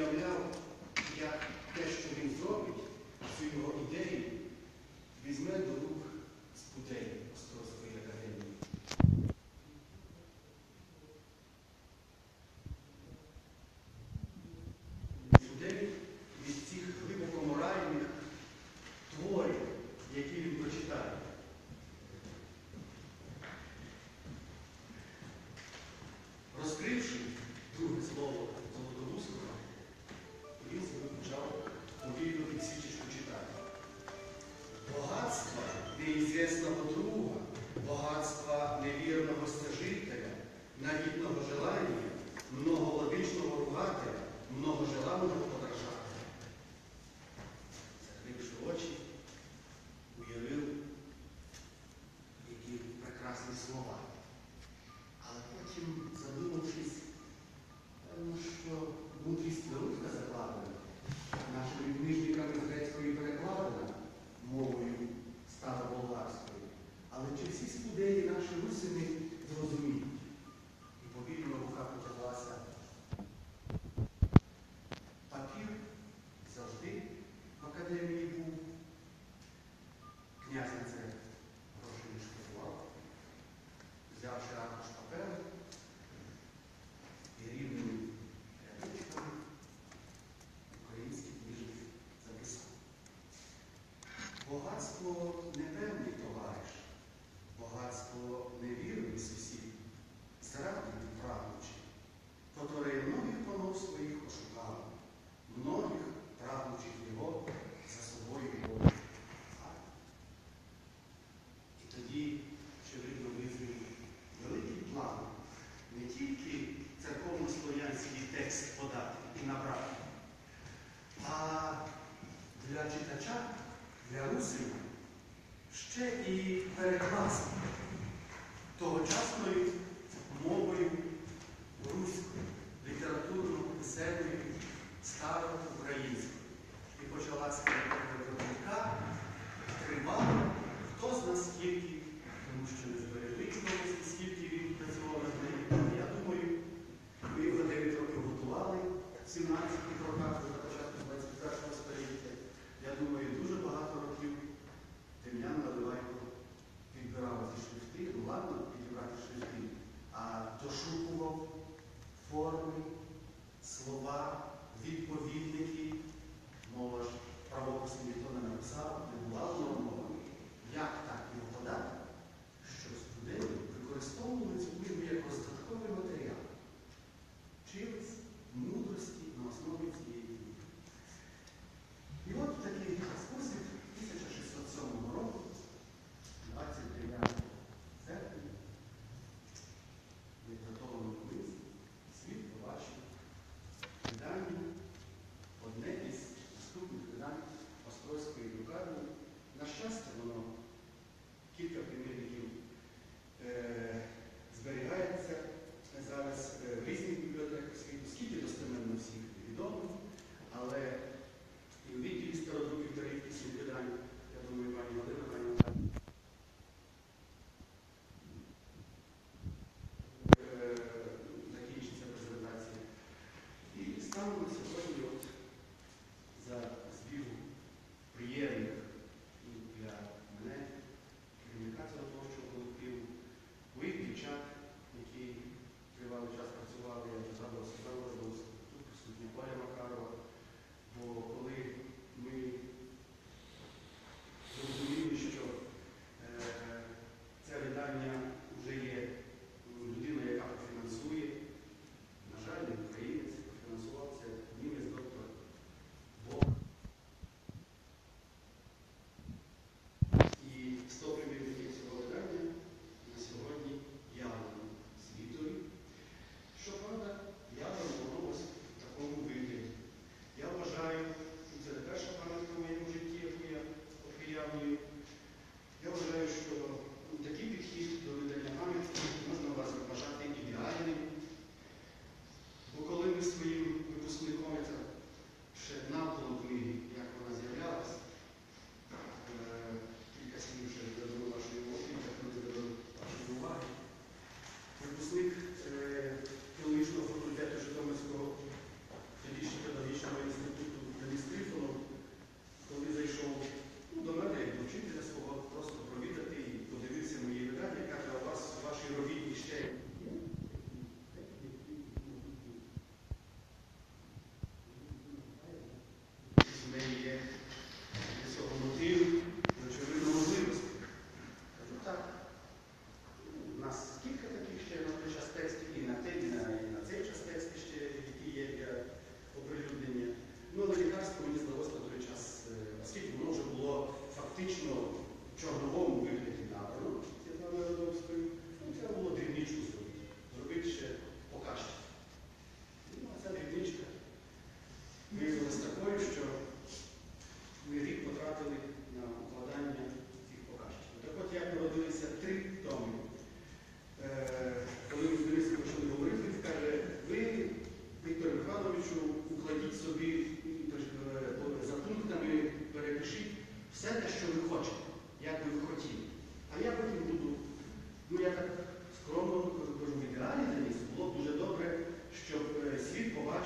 Gabriel. М'ясниця гроші відшкодував, взявши аркуш паперу і рівним рядочком українських ніжних записав. Богатство не те.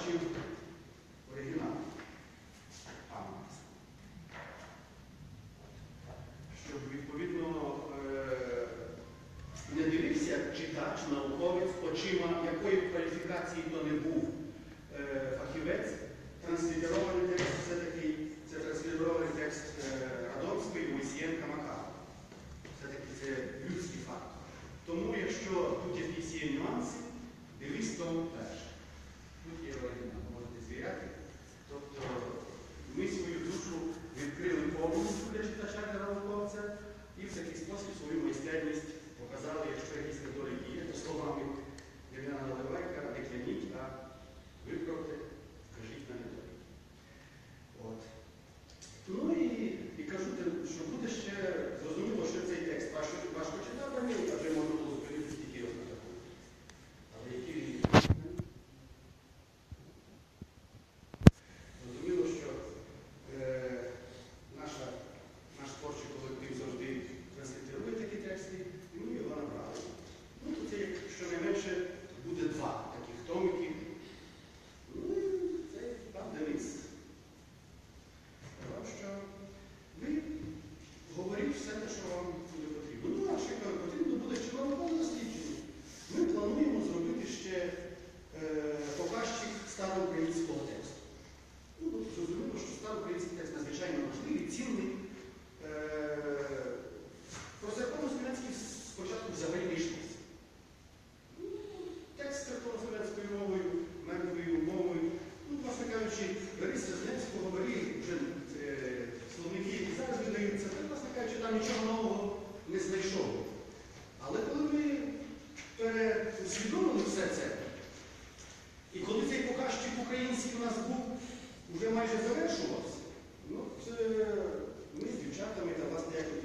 бачив оригінал. Щоб відповідно е, не дивився читач, науковець, очима, якої кваліфікації то не був е, фахівець, транслітерований текст це такий, це транслітерований текст е, Радомської Мойсієнка Макарова. Все-таки це людський фактор. Тому якщо тут якісь є нюанси, дивись тому теж. кажучи, Бориса Зеленського морі вже е, словники які зараз віддаються, то, власне кажучи, там нічого нового не знайшов. Але коли ми пересвідомили все це, і коли цей показчик український у нас був, вже майже завершувався, ну, це, ми з дівчатами та власне як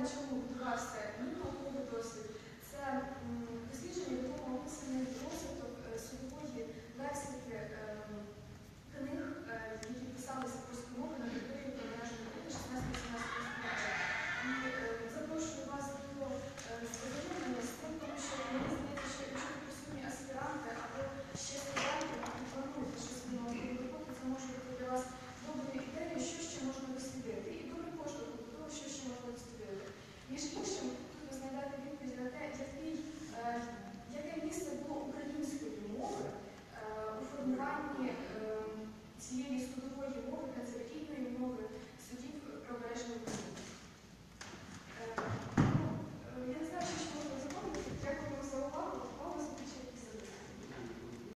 начало класса